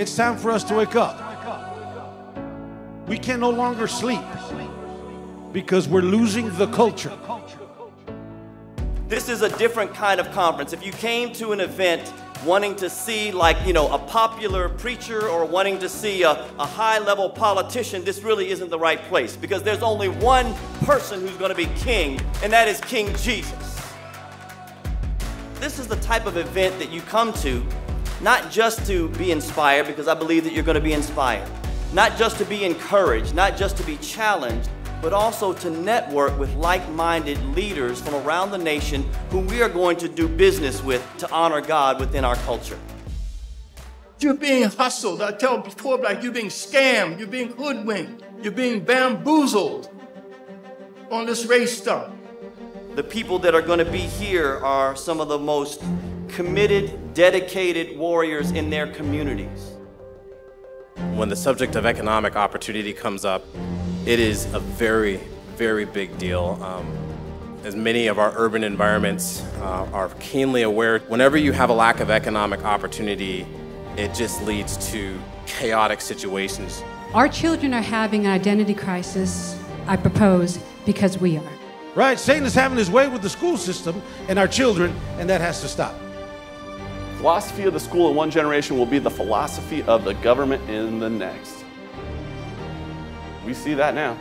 It's time for us to wake up. We can no longer sleep because we're losing the culture. This is a different kind of conference. If you came to an event wanting to see like, you know, a popular preacher or wanting to see a, a high-level politician, this really isn't the right place because there's only one person who's going to be king, and that is King Jesus. This is the type of event that you come to not just to be inspired, because I believe that you're going to be inspired, not just to be encouraged, not just to be challenged, but also to network with like minded leaders from around the nation who we are going to do business with to honor God within our culture. You're being hustled. I tell poor black, you're being scammed, you're being hoodwinked, you're being bamboozled on this race stuff. The people that are going to be here are some of the most committed, dedicated warriors in their communities. When the subject of economic opportunity comes up, it is a very, very big deal. Um, as many of our urban environments uh, are keenly aware, whenever you have a lack of economic opportunity, it just leads to chaotic situations. Our children are having an identity crisis, I propose, because we are. Right? Satan is having his way with the school system and our children, and that has to stop. Philosophy of the school in one generation will be the philosophy of the government in the next. We see that now.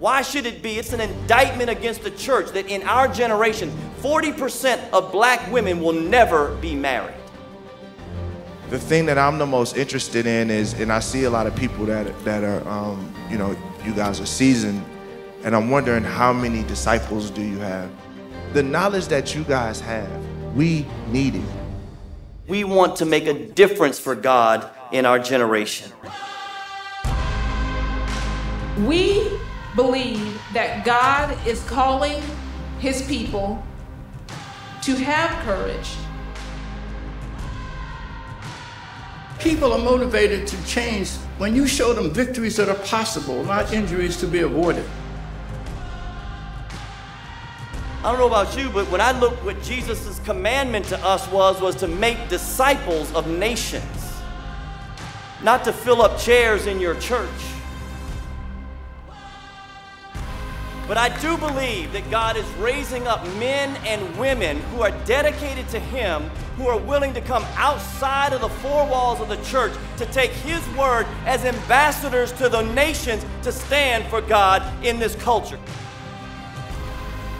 Why should it be? It's an indictment against the church that in our generation, 40% of black women will never be married. The thing that I'm the most interested in is, and I see a lot of people that, that are, um, you know, you guys are seasoned, and I'm wondering how many disciples do you have? The knowledge that you guys have, we need it. We want to make a difference for God in our generation. We believe that God is calling his people to have courage. People are motivated to change when you show them victories that are possible, not injuries to be avoided. I don't know about you, but when I look what Jesus' commandment to us was, was to make disciples of nations, not to fill up chairs in your church. But I do believe that God is raising up men and women who are dedicated to Him, who are willing to come outside of the four walls of the church to take His word as ambassadors to the nations to stand for God in this culture.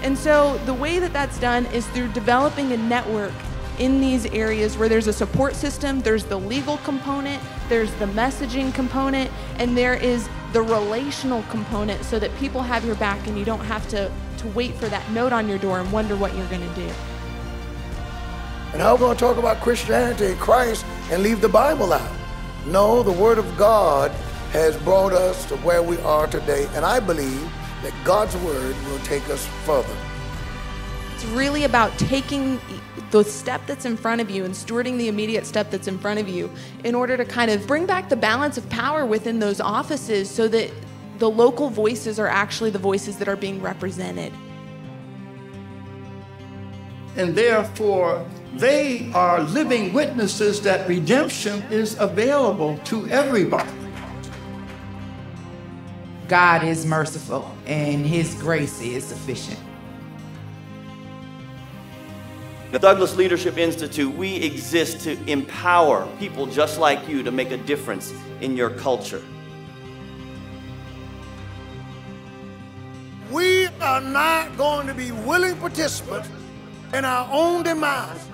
And so the way that that's done is through developing a network in these areas where there's a support system, there's the legal component, there's the messaging component, and there is the relational component so that people have your back and you don't have to, to wait for that note on your door and wonder what you're going to do. And how are we going to talk about Christianity and Christ and leave the Bible out? No, the Word of God has brought us to where we are today, and I believe that God's Word will take us further. It's really about taking the step that's in front of you and stewarding the immediate step that's in front of you in order to kind of bring back the balance of power within those offices so that the local voices are actually the voices that are being represented. And therefore, they are living witnesses that redemption is available to everybody. God is merciful and His grace is sufficient. The Douglass Leadership Institute, we exist to empower people just like you to make a difference in your culture. We are not going to be willing participants in our own demise.